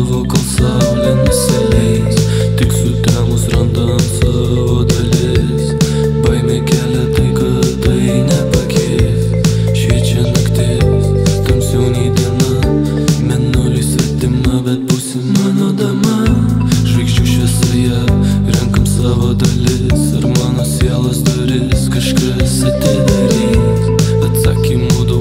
savo, kol saulė nusileis Tik sutemus randam savo dalis Baimė kelia tai, kad tai nepakeis Šviečia naktis, tamsiau nei diena Menulis svetima, bet būsi mano dama Žvaigždžių šviesoje renkam savo dalis Ir mano sielos duris kažkas atidarys Atsakymų daug